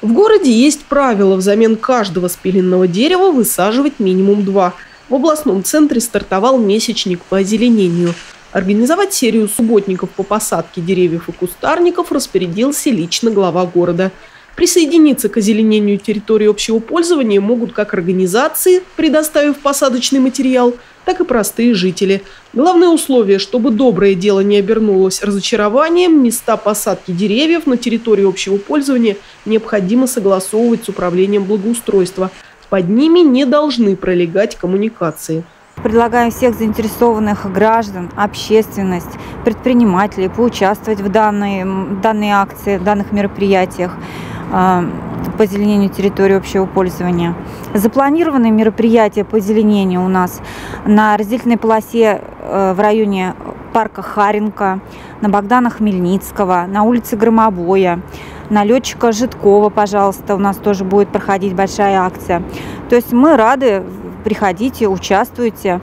В городе есть правило взамен каждого спиленного дерева высаживать минимум два. В областном центре стартовал месячник по озеленению. Организовать серию субботников по посадке деревьев и кустарников распорядился лично глава города – Присоединиться к озеленению территории общего пользования могут как организации, предоставив посадочный материал, так и простые жители. Главное условие, чтобы доброе дело не обернулось разочарованием, места посадки деревьев на территории общего пользования необходимо согласовывать с управлением благоустройства. Под ними не должны пролегать коммуникации. Предлагаем всех заинтересованных граждан, общественность, предпринимателей поучаствовать в данной, данной акции, в данных мероприятиях. А, по озеленению территории общего пользования. Запланированы мероприятия по озеленению у нас на разделительной полосе э, в районе парка Харенко, на Богдана Хмельницкого, на улице Громобоя, на летчика Житкова, пожалуйста, у нас тоже будет проходить большая акция. То есть мы рады, приходите, участвуйте.